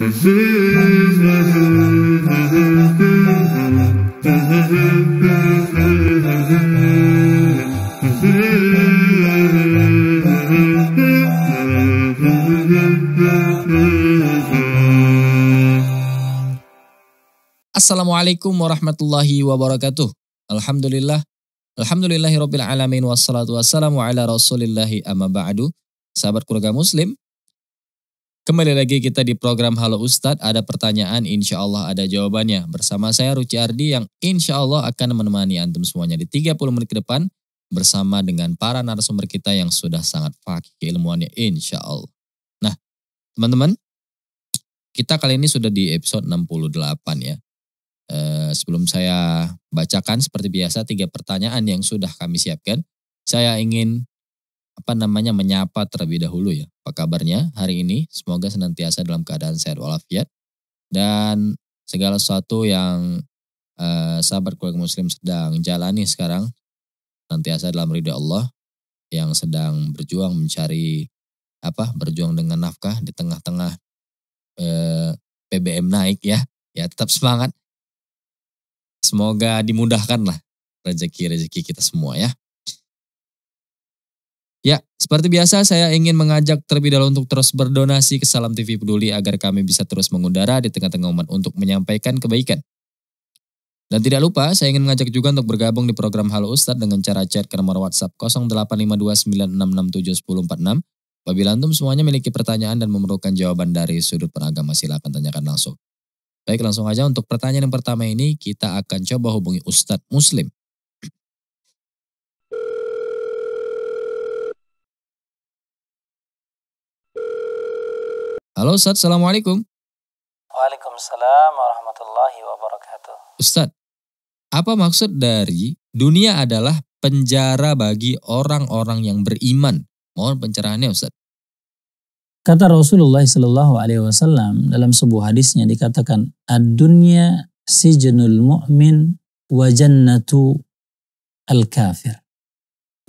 Assalamualaikum warahmatullahi wabarakatuh. Alhamdulillah. Alhamdulillahirabbil alamin wassalatu wassalamu ala rasulillahi amma ba'du. Sahabat keluarga muslim, kembali lagi kita di program Halo Ustadz. Ada pertanyaan, insya Allah ada jawabannya. Bersama saya Ruci Ardi yang insya Allah akan menemani antum semuanya di 30 menit ke depan bersama dengan para narasumber kita yang sudah sangat fakih ilmuannya insya Allah. Nah, teman-teman, kita kali ini sudah di episode 68 ya. Eh, sebelum saya bacakan seperti biasa tiga pertanyaan yang sudah kami siapkan, saya ingin apa namanya menyapa terlebih dahulu ya. Apa kabarnya hari ini? Semoga senantiasa dalam keadaan sehat walafiat dan segala sesuatu yang eh, sahabat keluarga muslim sedang jalani sekarang senantiasa dalam ridha Allah yang sedang berjuang mencari apa berjuang dengan nafkah di tengah-tengah eh, PBM naik ya ya tetap semangat Semoga dimudahkan lah rezeki-rezeki kita semua ya. Ya, seperti biasa saya ingin mengajak terlebih dahulu untuk terus berdonasi ke Salam TV Peduli agar kami bisa terus mengudara di tengah-tengah umat untuk menyampaikan kebaikan. Dan tidak lupa, saya ingin mengajak juga untuk bergabung di program Halo Ustadz dengan cara chat ke nomor WhatsApp 085296671046. Apabila antum semuanya memiliki pertanyaan dan memerlukan jawaban dari sudut penagama, silakan tanyakan langsung. Baik langsung aja untuk pertanyaan yang pertama ini kita akan coba hubungi Ustadz Muslim. Halo Ustadz, Assalamualaikum. Waalaikumsalam warahmatullahi wabarakatuh. Ustadz, apa maksud dari dunia adalah penjara bagi orang-orang yang beriman? Mohon pencerahannya Ustadz. Kata Rasulullah Shallallahu Alaihi Wasallam dalam sebuah hadisnya dikatakan, "Ad-dunya sijnul mu'min wa jannatu al-kafir."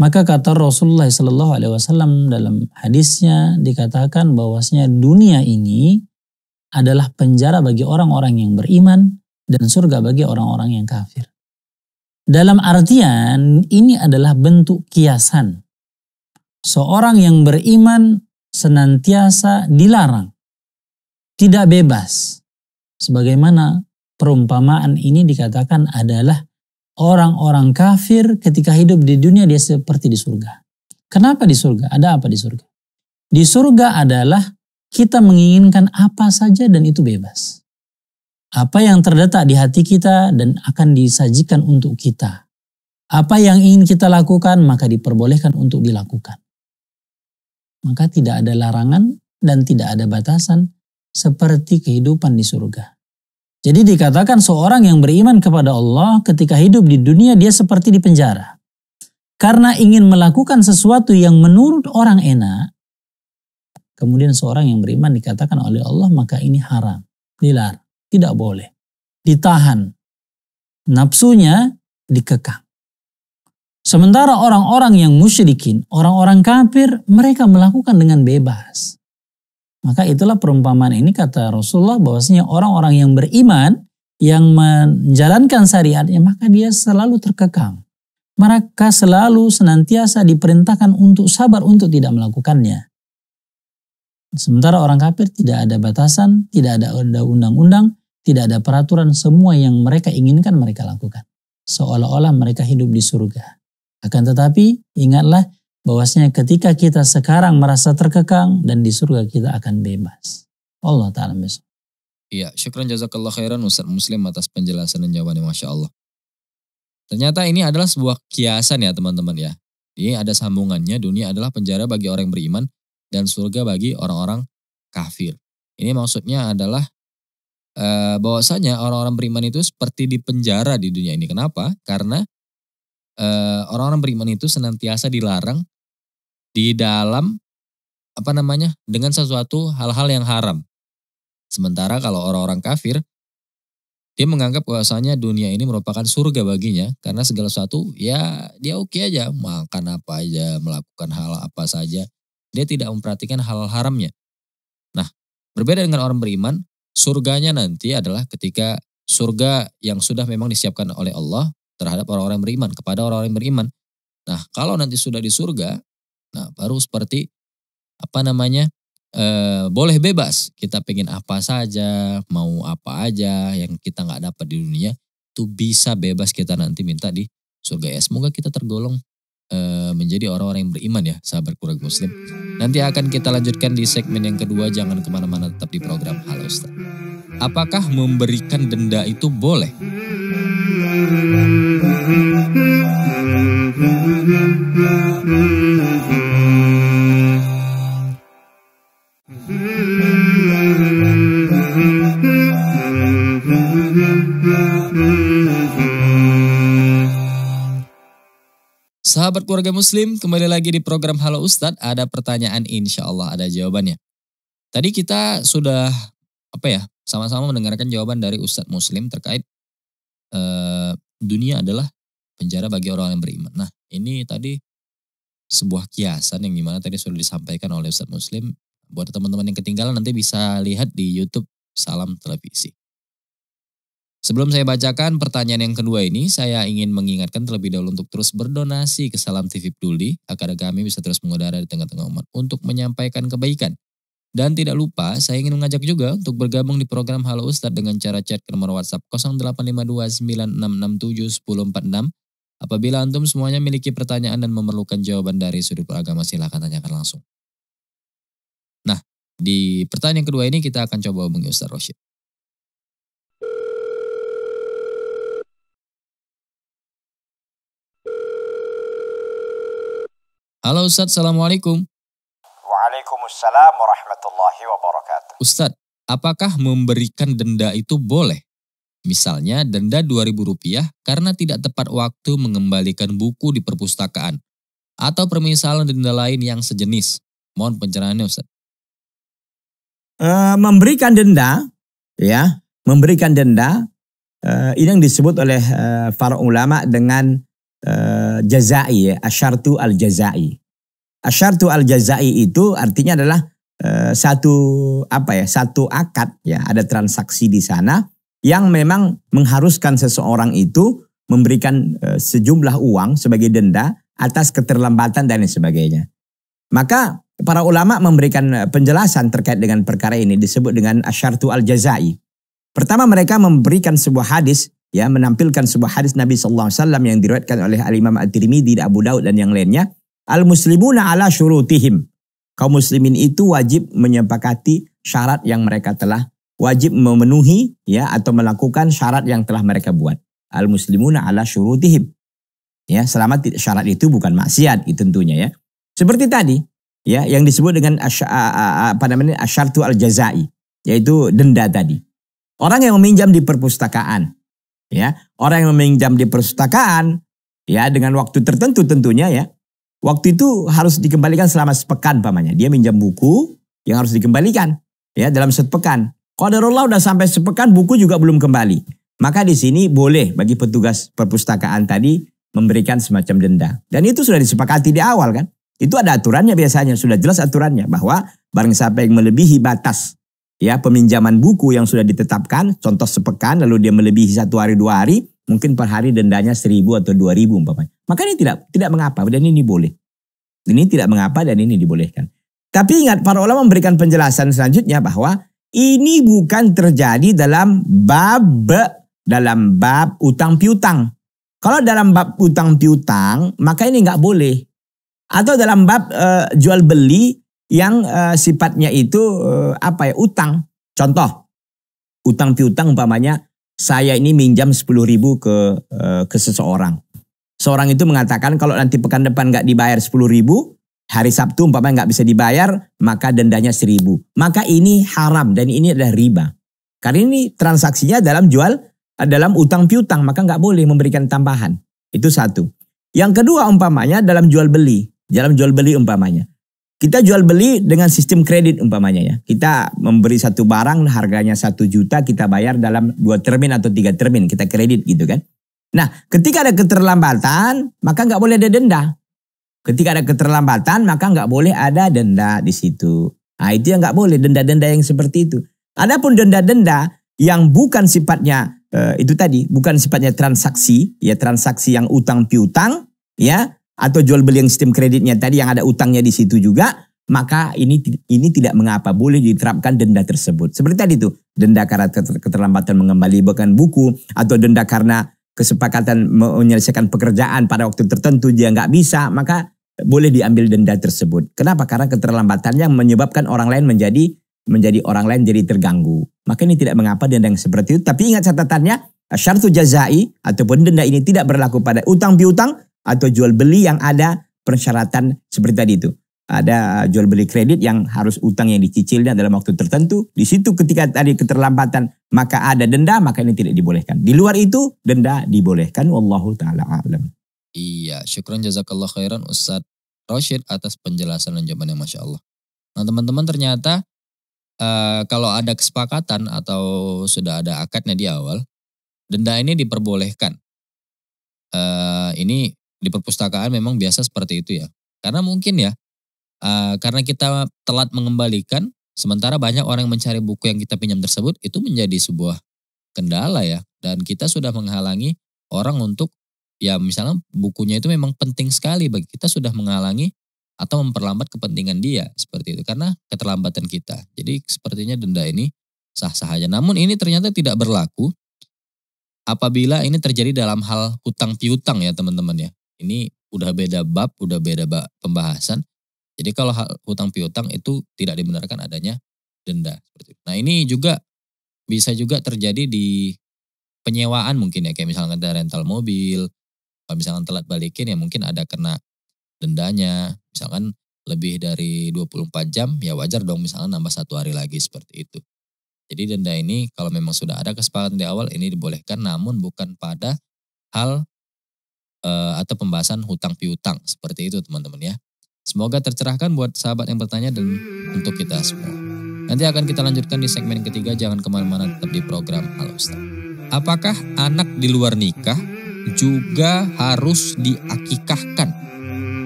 Maka kata Rasulullah Shallallahu Alaihi Wasallam dalam hadisnya dikatakan bahwasanya dunia ini adalah penjara bagi orang-orang yang beriman dan surga bagi orang-orang yang kafir. Dalam artian ini adalah bentuk kiasan. Seorang yang beriman senantiasa dilarang, tidak bebas. Sebagaimana perumpamaan ini dikatakan adalah orang-orang kafir ketika hidup di dunia dia seperti di surga. Kenapa di surga? Ada apa di surga? Di surga adalah kita menginginkan apa saja dan itu bebas. Apa yang terletak di hati kita dan akan disajikan untuk kita. Apa yang ingin kita lakukan maka diperbolehkan untuk dilakukan maka tidak ada larangan dan tidak ada batasan seperti kehidupan di surga. Jadi dikatakan seorang yang beriman kepada Allah ketika hidup di dunia dia seperti di penjara. Karena ingin melakukan sesuatu yang menurut orang enak, kemudian seorang yang beriman dikatakan oleh Allah maka ini haram, dilarang, tidak boleh, ditahan. Nafsunya dikekang. Sementara orang-orang yang musyrikin, orang-orang kafir, mereka melakukan dengan bebas. Maka itulah perumpamaan ini kata Rasulullah bahwasanya orang-orang yang beriman yang menjalankan syariatnya maka dia selalu terkekang. Mereka selalu senantiasa diperintahkan untuk sabar untuk tidak melakukannya. Sementara orang kafir tidak ada batasan, tidak ada undang-undang, tidak ada peraturan, semua yang mereka inginkan mereka lakukan. Seolah-olah mereka hidup di surga. Akan tetapi ingatlah bahwasanya ketika kita sekarang merasa terkekang dan di surga kita akan bebas. Allah Ta'ala besok. Iya, syukran jazakallah khairan Ustaz Muslim atas penjelasan dan jawabannya Masya Allah. Ternyata ini adalah sebuah kiasan ya teman-teman ya. Ini ada sambungannya, dunia adalah penjara bagi orang yang beriman dan surga bagi orang-orang kafir. Ini maksudnya adalah uh, bahwasanya orang-orang beriman itu seperti di penjara di dunia ini. Kenapa? Karena orang-orang beriman itu senantiasa dilarang di dalam apa namanya dengan sesuatu hal-hal yang haram. Sementara kalau orang-orang kafir dia menganggap bahwasanya dunia ini merupakan surga baginya karena segala sesuatu ya dia oke okay aja makan apa aja melakukan hal apa saja dia tidak memperhatikan hal, -hal haramnya. Nah berbeda dengan orang beriman surganya nanti adalah ketika surga yang sudah memang disiapkan oleh Allah terhadap orang-orang beriman kepada orang-orang beriman. Nah, kalau nanti sudah di surga, nah baru seperti apa namanya? Eh, boleh bebas kita pengen apa saja, mau apa aja yang kita nggak dapat di dunia itu bisa bebas kita nanti minta di surga ya. Semoga kita tergolong eh, menjadi orang-orang yang beriman ya, sahabat kurang muslim. Nanti akan kita lanjutkan di segmen yang kedua, jangan ke mana-mana tetap di program Halo Ustaz. Apakah memberikan denda itu boleh? Sahabat keluarga muslim, kembali lagi di program Halo Ustadz. Ada pertanyaan, insya Allah ada jawabannya. Tadi kita sudah apa ya sama-sama mendengarkan jawaban dari Ustadz Muslim terkait uh, dunia adalah penjara bagi orang yang beriman. Nah ini tadi sebuah kiasan yang di mana tadi sudah disampaikan oleh Ustadz Muslim. Buat teman-teman yang ketinggalan nanti bisa lihat di YouTube Salam Televisi. Sebelum saya bacakan pertanyaan yang kedua ini, saya ingin mengingatkan terlebih dahulu untuk terus berdonasi ke Salam TV Peduli agar kami bisa terus mengudara di tengah-tengah umat untuk menyampaikan kebaikan. Dan tidak lupa, saya ingin mengajak juga untuk bergabung di program Halo Ustadz dengan cara chat ke nomor WhatsApp 085296671046. Apabila antum semuanya memiliki pertanyaan dan memerlukan jawaban dari sudut beragama, silahkan tanyakan langsung. Nah, di pertanyaan kedua ini kita akan coba hubungi Ustadz Rosyid. Halo Ustadz, Assalamualaikum. Waalaikumsalam warahmatullahi wabarakatuh. Ustadz, apakah memberikan denda itu boleh? Misalnya denda Rp2.000 karena tidak tepat waktu mengembalikan buku di perpustakaan. Atau permisalan denda lain yang sejenis. Mohon pencerahannya Ustaz. Uh, memberikan denda, ya, memberikan denda, uh, ini yang disebut oleh uh, para ulama dengan uh, jazai ya, asyartu al-jazai. Asyartu al-jazai itu artinya adalah uh, satu apa ya, satu akad ya, ada transaksi di sana yang memang mengharuskan seseorang itu memberikan uh, sejumlah uang sebagai denda atas keterlambatan dan sebagainya. Maka para ulama memberikan penjelasan terkait dengan perkara ini disebut dengan asyartu al-jazai. Pertama mereka memberikan sebuah hadis ya menampilkan sebuah hadis Nabi sallallahu alaihi wasallam yang diriwayatkan oleh Al Imam At-Tirmidzi, Abu Daud dan yang lainnya. Al muslimuna ala syurutihim. Kaum muslimin itu wajib menyepakati syarat yang mereka telah wajib memenuhi ya atau melakukan syarat yang telah mereka buat. Al muslimuna ala syurutihim. Ya, selama syarat itu bukan maksiat itu tentunya ya. Seperti tadi ya yang disebut dengan asy, apa namanya asyartu al jazai yaitu denda tadi. Orang yang meminjam di perpustakaan ya orang yang meminjam di perpustakaan ya dengan waktu tertentu tentunya ya. Waktu itu harus dikembalikan selama sepekan pamannya dia minjam buku yang harus dikembalikan ya dalam sepekan. Qadarullah udah sampai sepekan buku juga belum kembali. Maka di sini boleh bagi petugas perpustakaan tadi memberikan semacam denda. Dan itu sudah disepakati di awal kan? Itu ada aturannya biasanya sudah jelas aturannya bahwa barang siapa yang melebihi batas ya peminjaman buku yang sudah ditetapkan, contoh sepekan lalu dia melebihi satu hari dua hari, mungkin per hari dendanya seribu atau dua ribu umpamanya. Maka ini tidak tidak mengapa dan ini boleh. Ini tidak mengapa dan ini dibolehkan. Tapi ingat para ulama memberikan penjelasan selanjutnya bahwa ini bukan terjadi dalam bab dalam bab utang piutang. Kalau dalam bab utang piutang maka ini nggak boleh. Atau dalam bab uh, jual beli yang uh, sifatnya itu uh, apa ya utang. Contoh utang piutang umpamanya saya ini minjam 10 ribu ke uh, ke seseorang. Seorang itu mengatakan kalau nanti pekan depan nggak dibayar 10 ribu, hari Sabtu umpamanya nggak bisa dibayar, maka dendanya 1000. Maka ini haram dan ini adalah riba. Karena ini transaksinya dalam jual dalam utang piutang, maka nggak boleh memberikan tambahan. Itu satu. Yang kedua umpamanya dalam jual beli, dalam jual beli umpamanya. Kita jual beli dengan sistem kredit umpamanya ya. Kita memberi satu barang harganya satu juta kita bayar dalam dua termin atau tiga termin kita kredit gitu kan. Nah ketika ada keterlambatan maka nggak boleh ada denda. Ketika ada keterlambatan maka nggak boleh ada denda di situ. Nah itu yang nggak boleh denda-denda yang seperti itu. Adapun denda-denda yang bukan sifatnya uh, itu tadi, bukan sifatnya transaksi, ya transaksi yang utang piutang, ya atau jual beli yang sistem kreditnya tadi yang ada utangnya di situ juga, maka ini ini tidak mengapa boleh diterapkan denda tersebut. Seperti tadi itu, denda karena keterlambatan mengembalikan buku atau denda karena kesepakatan menyelesaikan pekerjaan pada waktu tertentu dia nggak bisa, maka boleh diambil denda tersebut. Kenapa? Karena keterlambatannya menyebabkan orang lain menjadi menjadi orang lain jadi terganggu. Maka ini tidak mengapa denda yang seperti itu. Tapi ingat catatannya, syartu jazai ataupun denda ini tidak berlaku pada utang piutang atau jual beli yang ada persyaratan seperti tadi itu. Ada jual beli kredit yang harus utang yang dicicilnya dalam waktu tertentu. Di situ ketika tadi keterlambatan maka ada denda, maka ini tidak dibolehkan. Di luar itu denda dibolehkan. Wallahu ta'ala alam. Iya, syukran jazakallah khairan Ustadz Rashid atas penjelasan dan jawabannya Masya Allah. Nah teman-teman ternyata uh, kalau ada kesepakatan atau sudah ada akadnya di awal, denda ini diperbolehkan. Uh, ini di perpustakaan memang biasa seperti itu ya. Karena mungkin ya, uh, karena kita telat mengembalikan, sementara banyak orang yang mencari buku yang kita pinjam tersebut, itu menjadi sebuah kendala ya. Dan kita sudah menghalangi orang untuk ya misalnya bukunya itu memang penting sekali bagi kita sudah menghalangi atau memperlambat kepentingan dia seperti itu karena keterlambatan kita. Jadi sepertinya denda ini sah-sah saja. Namun ini ternyata tidak berlaku apabila ini terjadi dalam hal hutang piutang ya teman-teman ya. Ini udah beda bab, udah beda bab pembahasan. Jadi kalau hutang piutang itu tidak dibenarkan adanya denda. Nah, ini juga bisa juga terjadi di penyewaan mungkin ya kayak misalnya ada rental mobil kalau misalkan telat balikin ya mungkin ada kena dendanya. Misalkan lebih dari 24 jam ya wajar dong misalkan nambah satu hari lagi seperti itu. Jadi denda ini kalau memang sudah ada kesepakatan di awal ini dibolehkan namun bukan pada hal uh, atau pembahasan hutang piutang seperti itu teman-teman ya. Semoga tercerahkan buat sahabat yang bertanya dan untuk kita semua. Nanti akan kita lanjutkan di segmen ketiga, jangan ke mana-mana tetap di program Halo Ustaz. Apakah anak di luar nikah juga harus diakikahkan.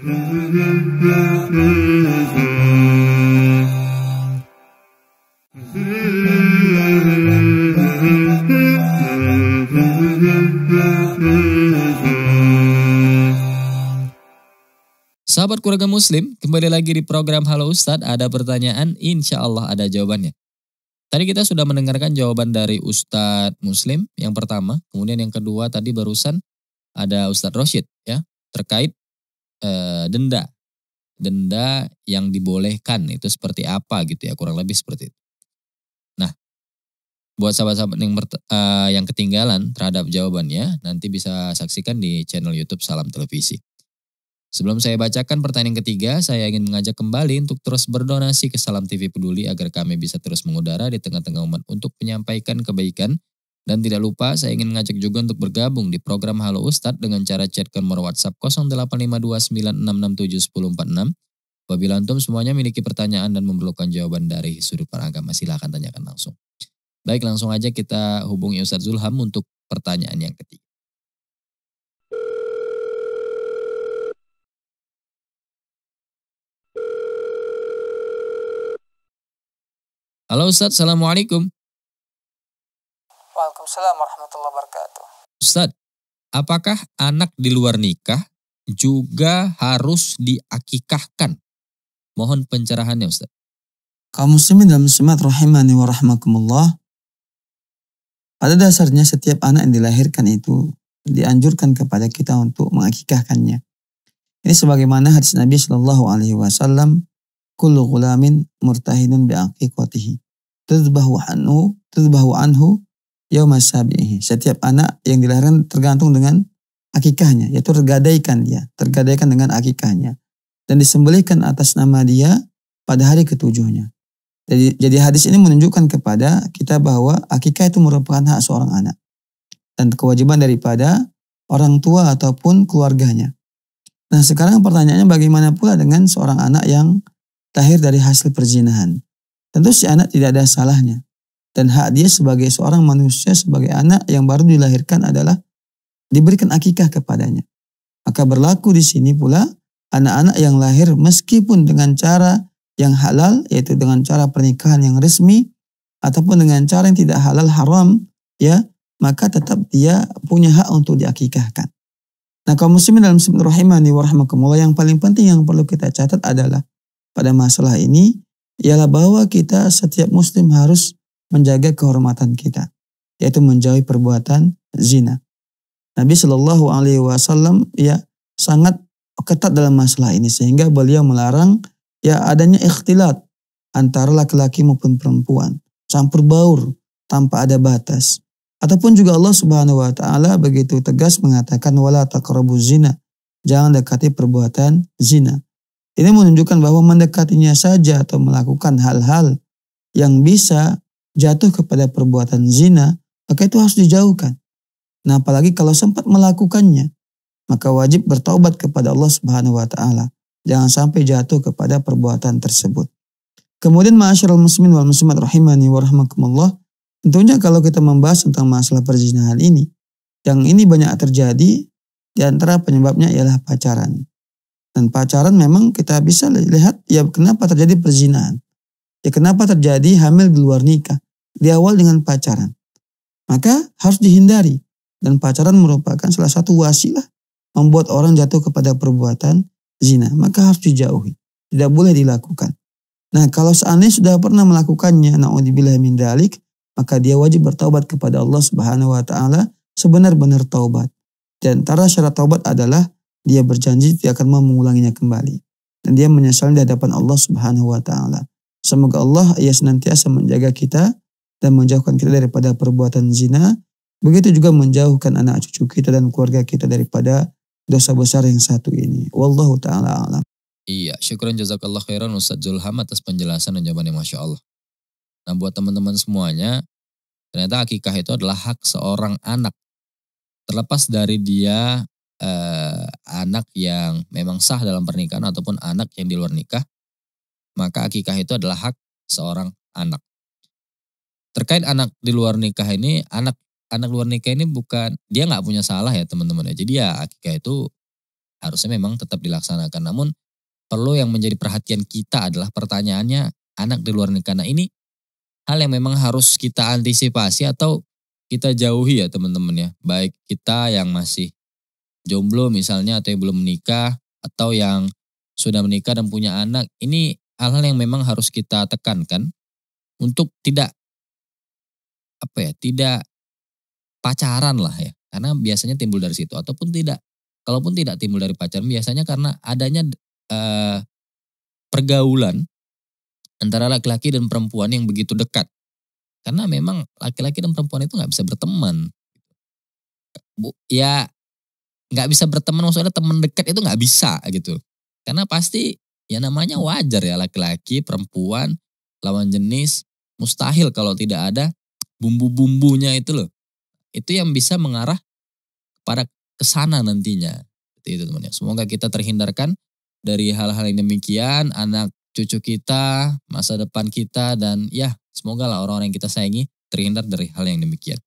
Sahabat keluarga muslim, kembali lagi di program Halo Ustadz, ada pertanyaan, insya Allah ada jawabannya. Tadi kita sudah mendengarkan jawaban dari Ustadz Muslim yang pertama, kemudian yang kedua tadi barusan ada Ustadz Roshid ya terkait eh, denda denda yang dibolehkan itu seperti apa gitu ya kurang lebih seperti itu. Nah buat sahabat-sahabat yang uh, yang ketinggalan terhadap jawabannya nanti bisa saksikan di channel YouTube Salam Televisi. Sebelum saya bacakan pertanyaan ketiga, saya ingin mengajak kembali untuk terus berdonasi ke Salam TV Peduli agar kami bisa terus mengudara di tengah-tengah umat untuk menyampaikan kebaikan. Dan tidak lupa, saya ingin mengajak juga untuk bergabung di program Halo Ustadz dengan cara chat ke nomor WhatsApp 085296671046. Apabila antum semuanya memiliki pertanyaan dan memerlukan jawaban dari sudut agama, silahkan tanyakan langsung. Baik, langsung aja kita hubungi Ustadz Zulham untuk pertanyaan yang ketiga. Halo Ustadz, Assalamualaikum. Waalaikumsalam warahmatullahi wabarakatuh. Ustadz, apakah anak di luar nikah juga harus diakikahkan? Mohon pencerahannya Ustadz. Kaum muslimin dan muslimat rahimani wa rahmakumullah. Pada dasarnya setiap anak yang dilahirkan itu dianjurkan kepada kita untuk mengakikahkannya. Ini sebagaimana hadis Nabi Shallallahu Alaihi Wasallam kullu gulamin murtahidun bi'aqiqatihi. Tudbahu anhu, tudbahu anhu yauma sabihi. Setiap anak yang dilahirkan tergantung dengan akikahnya, yaitu tergadaikan dia, tergadaikan dengan akikahnya. Dan disembelihkan atas nama dia pada hari ketujuhnya. Jadi, jadi hadis ini menunjukkan kepada kita bahwa akikah itu merupakan hak seorang anak. Dan kewajiban daripada orang tua ataupun keluarganya. Nah sekarang pertanyaannya bagaimana pula dengan seorang anak yang lahir dari hasil perzinahan. Tentu si anak tidak ada salahnya. Dan hak dia sebagai seorang manusia, sebagai anak yang baru dilahirkan adalah diberikan akikah kepadanya. Maka berlaku di sini pula anak-anak yang lahir meskipun dengan cara yang halal, yaitu dengan cara pernikahan yang resmi, ataupun dengan cara yang tidak halal haram ya maka tetap dia punya hak untuk diakikahkan. Nah kaum muslimin dalam muslimin rahimani wa yang paling penting yang perlu kita catat adalah pada masalah ini ialah bahwa kita setiap muslim harus menjaga kehormatan kita yaitu menjauhi perbuatan zina. Nabi Shallallahu Alaihi Wasallam ya sangat ketat dalam masalah ini sehingga beliau melarang ya adanya ikhtilat antara laki-laki maupun perempuan, campur baur tanpa ada batas. Ataupun juga Allah Subhanahu wa taala begitu tegas mengatakan wala zina. Jangan dekati perbuatan zina. Ini menunjukkan bahwa mendekatinya saja atau melakukan hal-hal yang bisa jatuh kepada perbuatan zina, maka itu harus dijauhkan. Nah, apalagi kalau sempat melakukannya, maka wajib bertaubat kepada Allah Subhanahu wa taala. Jangan sampai jatuh kepada perbuatan tersebut. Kemudian ma'asyiral muslimin wal muslimat rahimani wa rahmakumullah. Tentunya kalau kita membahas tentang masalah perzinahan ini, yang ini banyak terjadi di antara penyebabnya ialah pacaran. Dan pacaran memang kita bisa lihat ya kenapa terjadi perzinahan. Ya kenapa terjadi hamil di luar nikah. Di awal dengan pacaran. Maka harus dihindari. Dan pacaran merupakan salah satu wasilah membuat orang jatuh kepada perbuatan zina. Maka harus dijauhi. Tidak boleh dilakukan. Nah kalau seandainya sudah pernah melakukannya, naudzubillah min dalik, maka dia wajib bertaubat kepada Allah Subhanahu wa taala sebenar-benar taubat. Dan antara syarat taubat adalah dia berjanji tidak akan mau mengulanginya kembali. Dan dia menyesal di hadapan Allah Subhanahu wa taala. Semoga Allah ia senantiasa menjaga kita dan menjauhkan kita daripada perbuatan zina. Begitu juga menjauhkan anak cucu kita dan keluarga kita daripada dosa besar yang satu ini. Wallahu taala alam. Iya, syukuran jazakallah khairan Ustaz Zulham atas penjelasan dan jawabannya Masya Allah. Nah buat teman-teman semuanya, ternyata akikah itu adalah hak seorang anak. Terlepas dari dia eh, anak yang memang sah dalam pernikahan ataupun anak yang di luar nikah, maka akikah itu adalah hak seorang anak. Terkait anak di luar nikah ini, anak anak luar nikah ini bukan dia nggak punya salah ya teman-teman ya. Jadi ya akikah itu harusnya memang tetap dilaksanakan. Namun perlu yang menjadi perhatian kita adalah pertanyaannya anak di luar nikah. Nah ini hal yang memang harus kita antisipasi atau kita jauhi ya teman-teman ya. Baik kita yang masih jomblo misalnya atau yang belum menikah atau yang sudah menikah dan punya anak. Ini hal-hal yang memang harus kita tekankan untuk tidak apa ya, tidak pacaran lah ya. Karena biasanya timbul dari situ ataupun tidak. Kalaupun tidak timbul dari pacaran biasanya karena adanya uh, pergaulan antara laki-laki dan perempuan yang begitu dekat. Karena memang laki-laki dan perempuan itu nggak bisa berteman. Bu, ya nggak bisa berteman maksudnya teman dekat itu nggak bisa gitu. Karena pasti ya namanya wajar ya laki-laki, perempuan, lawan jenis mustahil kalau tidak ada bumbu-bumbunya itu loh. Itu yang bisa mengarah pada ke sana nantinya. Itu teman ya. Semoga kita terhindarkan dari hal-hal yang demikian, anak cucu kita, masa depan kita, dan ya semoga lah orang-orang yang kita sayangi terhindar dari hal yang demikian.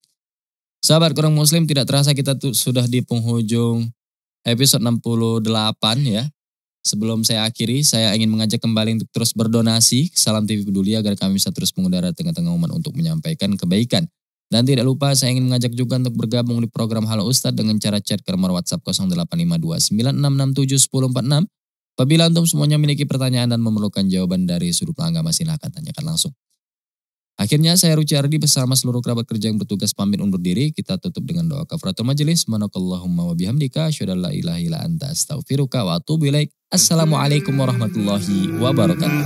Sahabat kurang muslim tidak terasa kita tuh sudah di penghujung episode 68 ya. Sebelum saya akhiri, saya ingin mengajak kembali untuk terus berdonasi ke Salam TV Peduli agar kami bisa terus mengudara tengah-tengah umat untuk menyampaikan kebaikan. Dan tidak lupa saya ingin mengajak juga untuk bergabung di program Halo Ustadz dengan cara chat ke nomor WhatsApp 0852 9667 1046 Apabila antum semuanya memiliki pertanyaan dan memerlukan jawaban dari sudut agama silahkan tanyakan langsung. Akhirnya saya Ruciardi bersama seluruh kerabat kerja yang bertugas pamit undur diri. Kita tutup dengan doa kafaratul majelis. Manakallahumma wa bihamdika asyhadu ilaha illa anta astaghfiruka wa atubu ilaik. Assalamualaikum warahmatullahi wabarakatuh.